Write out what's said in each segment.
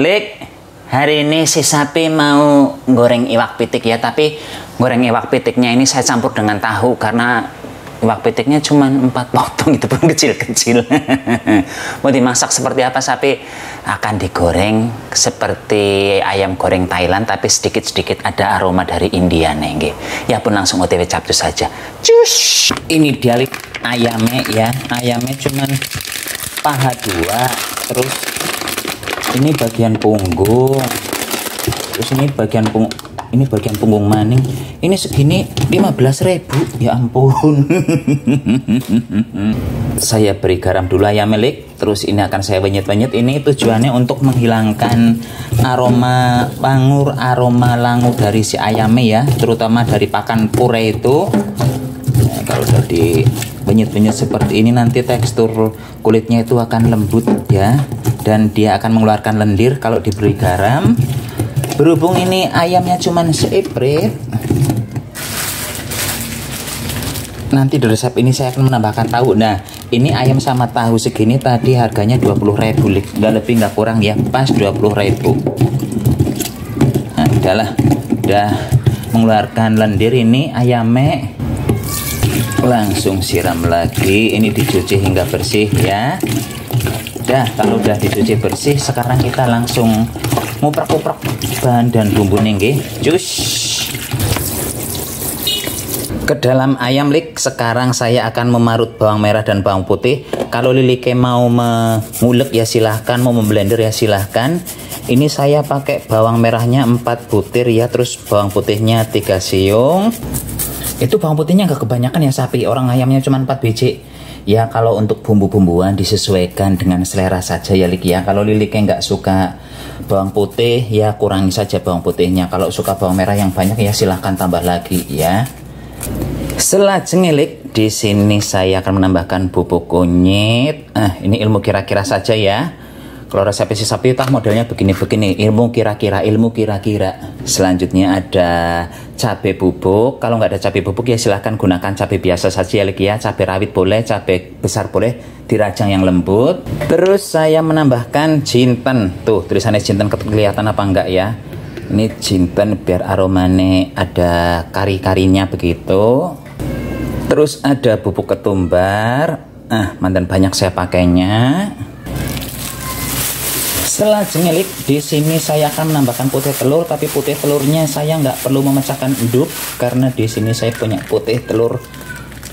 Lik, hari ini si sapi mau goreng iwak pitik ya, tapi goreng iwak pitiknya ini saya campur dengan tahu karena iwak pitiknya cuma empat potong itu pun kecil-kecil. mau dimasak seperti apa sapi? Akan digoreng seperti ayam goreng Thailand tapi sedikit-sedikit ada aroma dari India nih. Ya pun langsung OTW capcus saja. Cus! Ini dia ayamnya ya. Ayamnya cuman paha dua, terus ini bagian punggung. Terus ini bagian pung ini bagian punggung maning. Ini segini 15.000 ya ampun. Saya beri garam dulu ayam milik terus ini akan saya wenyet-wenyet ini tujuannya untuk menghilangkan aroma pangur aroma langu dari si ayamnya ya. Terutama dari pakan pure itu. Nah, kalau udah di benyet-benyet seperti ini nanti tekstur kulitnya itu akan lembut ya. Dan dia akan mengeluarkan lendir kalau diberi garam. Berhubung ini ayamnya cuman seiprit nanti di resep ini saya akan menambahkan tahu. Nah ini ayam sama tahu segini tadi harganya 20 ribu nggak lebih nggak kurang ya. Pas 20 ribu. Nah udahlah. Udah mengeluarkan lendir ini ayamnya langsung siram lagi. Ini dicuci hingga bersih ya. Udah kalau udah dicuci bersih sekarang kita langsung nguprek-nguprek bahan dan bumbu nih jus. Ke dalam ayam lik. Sekarang saya akan memarut bawang merah dan bawang putih. Kalau lilike mau mengulek ya silahkan. Mau memblender ya silahkan. Ini saya pakai bawang merahnya 4 butir ya terus bawang putihnya 3 siung itu bawang putihnya nggak kebanyakan ya sapi. Orang ayamnya cuma 4 biji. Ya kalau untuk bumbu-bumbuan disesuaikan dengan selera saja ya Lik ya. Kalau Liliknya nggak suka bawang putih ya kurangi saja bawang putihnya. Kalau suka bawang merah yang banyak ya silahkan tambah lagi ya. Selanjutnya Lik di sini saya akan menambahkan bubuk kunyit. Ah ini ilmu kira-kira saja ya kalau resep isi sapi tah modelnya begini-begini. Ilmu kira-kira ilmu kira-kira. Selanjutnya ada cabai bubuk. Kalau nggak ada cabai bubuk ya silahkan gunakan cabai biasa saja ya ya. Cabai rawit boleh cabai besar boleh dirajang yang lembut. Terus saya menambahkan jinten. Tuh tulisannya jinten kelihatan apa enggak ya? Ini jinten biar aromanya ada kari-karinya begitu. Terus ada bubuk ketumbar. Ah mantan banyak saya pakainya setelah jengelik di sini saya akan menambahkan putih telur tapi putih telurnya saya nggak perlu memecahkan enduk karena di sini saya punya putih telur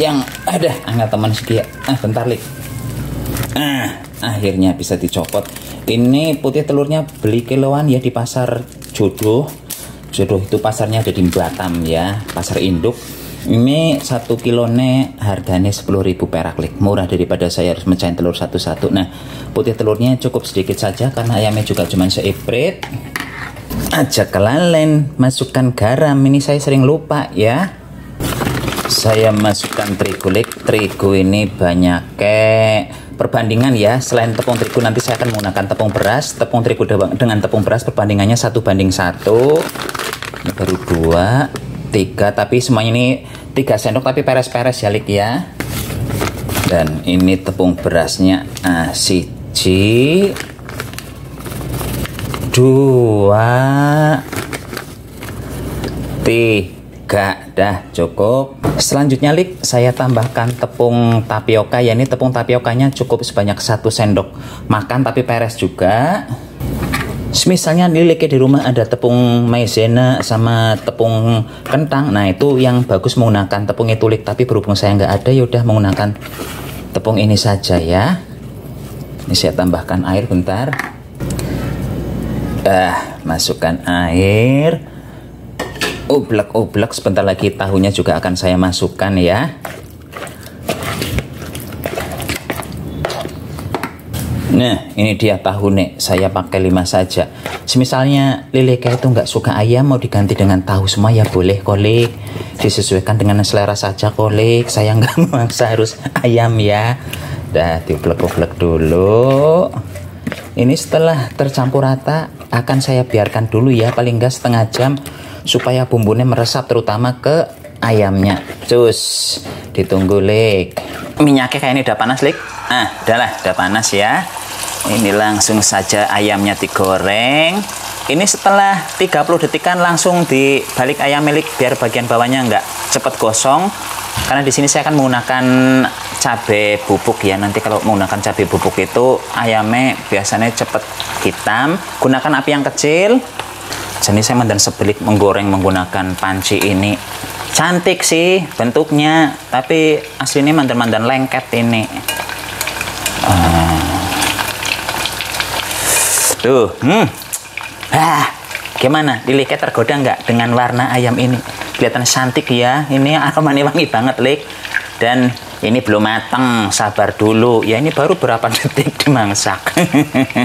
yang ada. Angkat teman sedia. Ah bentar lik. Ah akhirnya bisa dicopot. Ini putih telurnya beli kiloan ya di pasar jodoh. Jodoh itu pasarnya ada di Batam ya pasar induk. Ini satu kilo nih harganya 10.000 perak lik. Murah daripada saya harus mecahin telur satu-satu. Nah putih telurnya cukup sedikit saja karena ayamnya juga cuma seiprit. Aja kelalen masukkan garam. Ini saya sering lupa ya. Saya masukkan terigu terigu ini banyak kayak perbandingan ya selain tepung terigu nanti saya akan menggunakan tepung beras. Tepung terigu dengan tepung beras perbandingannya satu banding satu. Ini baru dua tiga. Tapi semuanya ini tiga sendok tapi peres-peres ya lik ya. Dan ini tepung berasnya ah, siji dua. Tiga. Dah cukup. Selanjutnya lik saya tambahkan tepung tapioka. Ya ini tepung tapiokanya cukup sebanyak satu sendok. Makan tapi peres juga. Misalnya nilai di rumah ada tepung maizena sama tepung kentang. Nah itu yang bagus menggunakan tepung etulik tapi berhubung saya nggak ada yaudah menggunakan tepung ini saja ya ini saya tambahkan air bentar ah masukkan air oblak-oblak sebentar lagi tahunya juga akan saya masukkan ya Nah, ini dia tahu nek. Saya pakai lima saja. Semisalnya Lileka itu nggak suka ayam, mau diganti dengan tahu semua ya boleh kolik. Disesuaikan dengan selera saja kolik. Saya nggak memaksa harus ayam ya. Dah dioblek-oblek dulu. Ini setelah tercampur rata akan saya biarkan dulu ya paling nggak setengah jam supaya bumbunya meresap terutama ke ayamnya. Cus, ditunggu lik. Minyaknya kayak ini udah panas lik. Ah, udahlah, udah panas ya ini langsung saja ayamnya digoreng ini setelah 30 detikan langsung dibalik ayam milik biar bagian bawahnya nggak cepet gosong karena di sini saya akan menggunakan cabai bubuk ya. Nanti kalau menggunakan cabai bubuk itu ayamnya biasanya cepet hitam. Gunakan api yang kecil. Jadi saya mandan sebelik menggoreng menggunakan panci ini. Cantik sih bentuknya tapi aslinya mandan-mandan lengket ini. Uh. tuh hmm. Ah gimana? Lilike tergoda nggak dengan warna ayam ini? Kelihatan cantik ya. Ini aromanya wangi banget Lik. Dan ini belum matang sabar dulu. Ya ini baru berapa detik dimangsak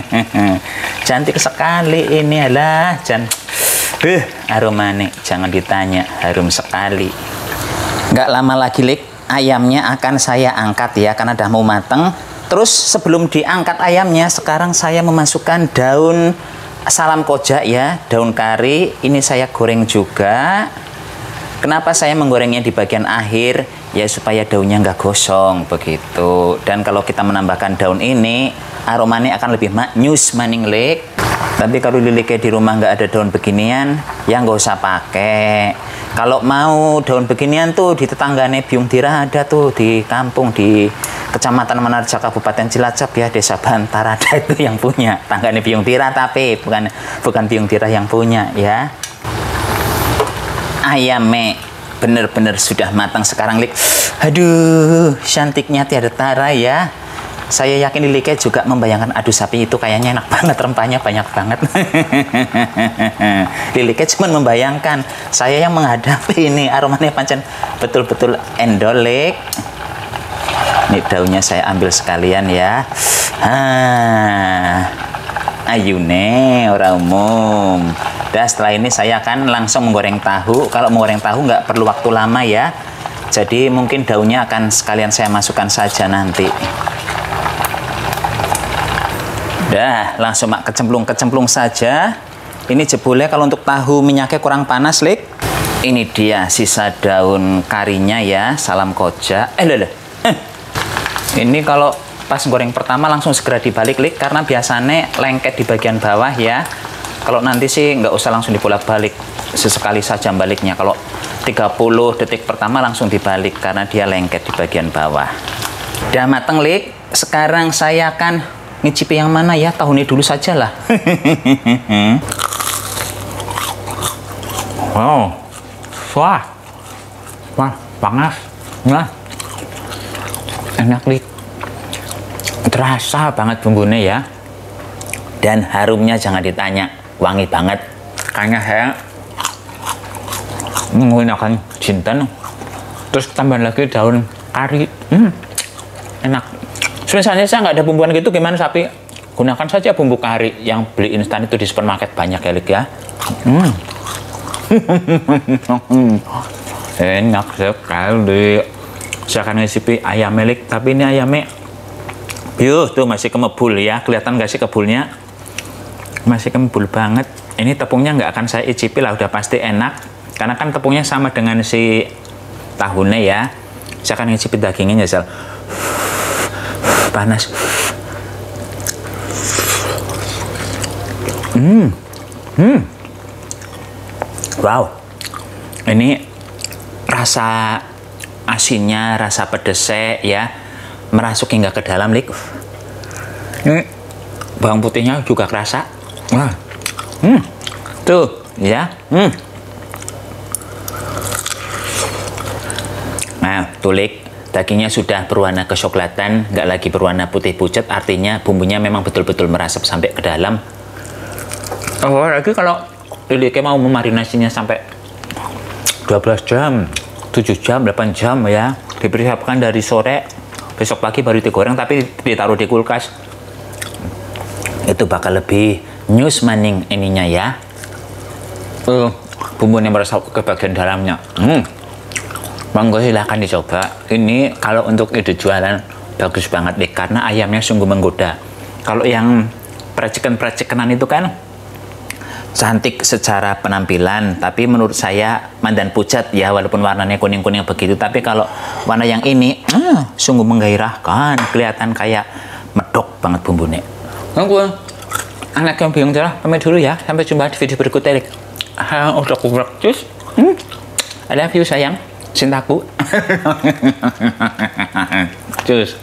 cantik sekali ini jan uh, aroma nih jangan ditanya harum sekali. Nggak lama lagi lik ayamnya akan saya angkat ya karena udah mau matang terus sebelum diangkat ayamnya sekarang saya memasukkan daun salam koja ya daun kari. Ini saya goreng juga. Kenapa saya menggorengnya di bagian akhir ya supaya daunnya nggak gosong begitu. Dan kalau kita menambahkan daun ini aromanya akan lebih maknyus maning lek tapi kalau lilike di rumah nggak ada daun beginian ya nggak usah pakai. Kalau mau daun beginian tuh di tetanggane Biung Dira ada tuh di kampung di Kecamatan Menarja Kabupaten Cilacap ya Desa Bantar ada itu yang punya. Tanggane Biung Tira tapi bukan bukan Biung Tira yang punya ya. Ayame bener-bener sudah matang sekarang lik. Aduh cantiknya tiada tara ya. Saya yakin Lilike juga membayangkan aduh sapi itu kayaknya enak banget rempahnya banyak banget. Lilike cuma membayangkan saya yang menghadapi ini aromanya pancen betul-betul endolik ini daunnya saya ambil sekalian ya. Ah ayune orang umum dan setelah ini saya akan langsung menggoreng tahu. Kalau menggoreng tahu nggak perlu waktu lama ya. Jadi mungkin daunnya akan sekalian saya masukkan saja nanti. Dah, langsung mak kecemplung-kecemplung saja. Ini jebulnya kalau untuk tahu minyaknya kurang panas, Lik. Ini dia sisa daun karinya ya, salam koja. Eh, lele. Eh. Ini kalau pas goreng pertama langsung segera dibalik, Lik, karena biasanya lengket di bagian bawah ya kalau nanti sih nggak usah langsung dibolak-balik sesekali saja baliknya. Kalau 30 detik pertama langsung dibalik karena dia lengket di bagian bawah. Udah mateng lik. Sekarang saya akan ngicipi yang mana ya? Tahun ini dulu saja lah. Wow. Wah. Wah panas. Nah enak lik. Terasa banget bumbunya ya. Dan harumnya jangan ditanya wangi banget. Kayaknya saya menggunakan jinten terus tambah lagi daun kari. Hmm, enak. Misalnya saya nggak ada bumbuan gitu gimana sapi? Gunakan saja bumbu kari yang beli instan itu di supermarket banyak ya Lik ya. Hmm. enak sekali. Saya akan ngisipi ayam milik tapi ini ayamnya Yuh, tuh masih kemebul ya. Kelihatan gak sih kebulnya masih kembul banget. Ini tepungnya nggak akan saya icipi lah udah pasti enak. Karena kan tepungnya sama dengan si tahunnya ya. Saya akan icipin dagingnya ya sel panas. Hmm. Hmm. Wow. Ini rasa asinnya rasa pedesnya ya merasuk hingga ke dalam lik. Ini bawang putihnya juga kerasa Wah. Hmm. Tuh, ya. Hmm. Nah, tulik dagingnya sudah berwarna kecoklatan, nggak lagi berwarna putih pucat, artinya bumbunya memang betul-betul merasap sampai ke dalam. Oh, lagi kalau liliknya mau memarinasinya sampai 12 jam, 7 jam, 8 jam ya, dipersiapkan dari sore, besok pagi baru digoreng tapi ditaruh di kulkas. Itu bakal lebih news maning ininya ya. Uh, bumbunya meresap ke bagian dalamnya. Hmm. monggo silahkan dicoba. Ini kalau untuk ide jualan bagus banget deh karena ayamnya sungguh menggoda. Kalau yang percikan-percikanan itu kan cantik secara penampilan tapi menurut saya mandan pucat ya walaupun warnanya kuning-kuning begitu tapi kalau warna yang ini hmm, sungguh menggairahkan kelihatan kayak medok banget bumbunya. Aku anak yang bingung jalan, pamit dulu ya. Sampai jumpa di video berikutnya. Ah, udah kubrek. Cus. Hmm? Love you sayang. Cintaku. Cus.